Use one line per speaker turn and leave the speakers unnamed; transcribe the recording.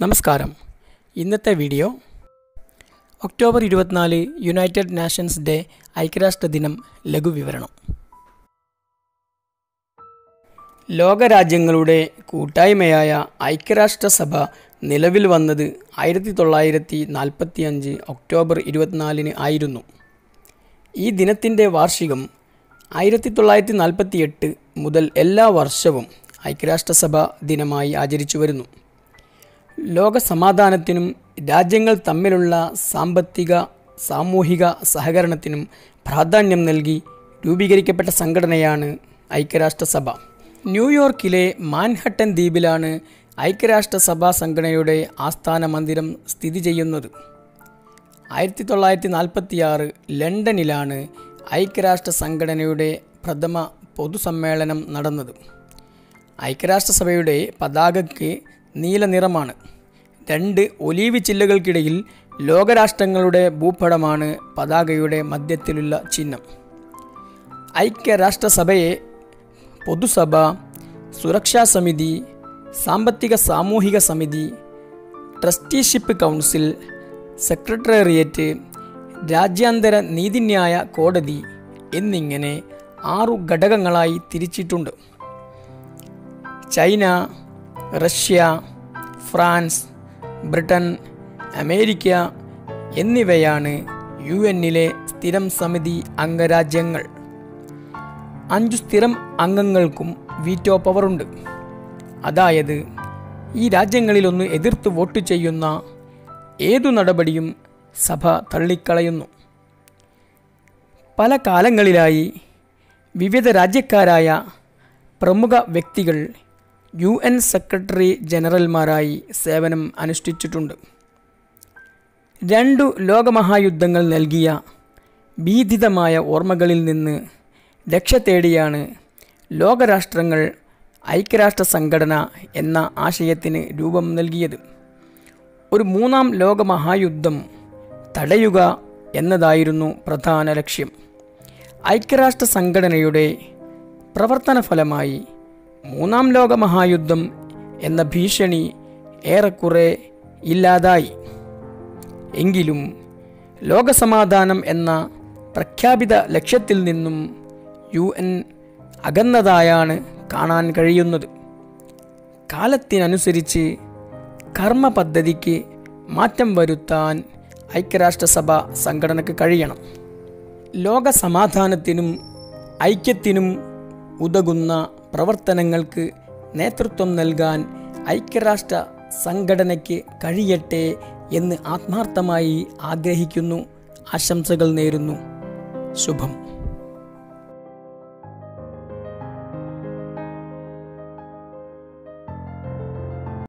നമസ്കാരം. ഇന്നത്തെ video October ഇരുപത്തിനാല് യുണൈറ്റഡ് നാഷൻസ് ഡേ ഐക്യരാഷ്ട്ര ദിനം ലഘുവിവരണം ലോകരാജ്യങ്ങളുടെ കൂട്ടായ്മയായ ഐക്യരാഷ്ട്രസഭ നിലവിൽ വന്നത് ആയിരത്തി തൊള്ളായിരത്തി നാൽപ്പത്തി അഞ്ച് ഒക്ടോബർ ഇരുപത്തിനാലിന് ആയിരുന്നു. ഈ ദിനത്തിന്റെ വാർഷികം ആയിരത്തി തൊള്ളായിരത്തി നാൽപ്പത്തി എട്ട് മുതൽ എല്ലാ വർഷവും ഐക്യരാഷ്ട്രസഭ ദിനമായി ആചരിച്ചു വരുന്നു. ലോക സമാധാനത്തിനും രാജ്യങ്ങൾ തമ്മിലുള്ള സാമ്പത്തിക സാമൂഹിക സഹകരണത്തിനും പ്രാധാന്യം നൽകി രൂപീകരിക്കപ്പെട്ട സംഘടനയാണ് ഐക്യരാഷ്ട്രസഭ. ന്യൂയോർക്കിലെ മാൻഹട്ടൻ ദ്വീപിലാണ് ഐക്യരാഷ്ട്രസഭാ സംഘടനയുടെ ആസ്ഥാന മന്ദിരം സ്ഥിതി ചെയ്യുന്നത്. ആയിരത്തി തൊള്ളായിരത്തി നാൽപ്പത്തിയാറ് ലണ്ടനിലാണ് ഐക്യരാഷ്ട്ര സംഘടനയുടെ പ്രഥമ പൊതുസമ്മേളനം നടന്നത്. ഐക്യരാഷ്ട്രസഭയുടെ പതാകയ്ക്ക് നീല നിറമാണ് രണ്ട് ഒലീവ് ചില്ലകൾക്കിടയിൽ ലോകരാഷ്ട്രങ്ങളുടെ ഭൂപടമാണ് പതാകയുടെ മധ്യത്തിലുള്ള ചിഹ്നം. ഐക്യരാഷ്ട്രസഭയെ പൊതുസഭ സുരക്ഷാ സമിതി സാമ്പത്തിക സാമൂഹിക സമിതി ട്രസ്റ്റിഷിപ്പ് കൗൺസിൽ സെക്രട്ടേറിയറ്റ് രാജ്യാന്തര നീതിന്യായ കോടതി എന്നിങ്ങനെ ആറു ഘടകങ്ങളായി തിരിച്ചിട്ടുണ്ട്. China Russia France Britain America എന്നിവയാണ് യു എന്നിലെ സ്ഥിരം സമിതി അംഗരാജ്യങ്ങൾ. അഞ്ചു സ്ഥിരം അംഗങ്ങൾക്കും വീറ്റോ പവറുണ്ട് അതായത് ഈ രാജ്യങ്ങളിലൊന്ന് എതിർത്ത് വോട്ട് ചെയ്യുന്ന ഏതു നടപടിയും സഭ തള്ളിക്കളയുന്നു. പല കാലങ്ങളിലായി വിവിധ രാജ്യക്കാരായ പ്രമുഖ വ്യക്തികൾ യു എൻ സെക്രട്ടറി ജനറൽമാരായി സേവനം അനുഷ്ഠിച്ചിട്ടുണ്ട്. രണ്ടു ലോകമഹായുദ്ധങ്ങൾ നൽകിയ ഭീതിതമായ ഓർമ്മകളിൽ നിന്ന് രക്ഷ തേടിയാണ് ലോകരാഷ്ട്രങ്ങൾ ഐക്യരാഷ്ട്ര സംഘടന എന്ന ആശയത്തിന് രൂപം നൽകിയത്. ഒരു മൂന്നാം ലോകമഹായുദ്ധം തടയുക എന്നതായിരുന്നു പ്രധാന ലക്ഷ്യം. ഐക്യരാഷ്ട്ര സംഘടനയുടെ പ്രവർത്തന ഫലമായി മൂന്നാം ലോകമഹായുദ്ധം എന്ന ഭീഷണി ഏറെക്കുറെ ഇല്ലാതായി. എങ്കിലും ലോകസമാധാനം എന്ന പ്രഖ്യാപിത ലക്ഷ്യത്തിൽ നിന്നും യു എൻ അകന്നതായാണ് കാണാൻ കഴിയുന്നത്. കാലത്തിനനുസരിച്ച് കർമ്മ പദ്ധതിക്ക് മാറ്റം വരുത്താൻ ഐക്യരാഷ്ട്രസഭ സംഘടനയ്ക്ക് കഴിയണം. ലോകസമാധാനത്തിനും ഐക്യത്തിനും ഉതകുന്ന പ്രവർത്തനങ്ങൾക്ക് നേതൃത്വം നൽകാൻ ഐക്യരാഷ്ട്ര സംഘടനയ്ക്ക് കഴിയട്ടെ എന്ന് ആത്മാർത്ഥമായി ആഗ്രഹിക്കുന്നു. ആശംസകൾ നേരുന്നു. ശുഭം.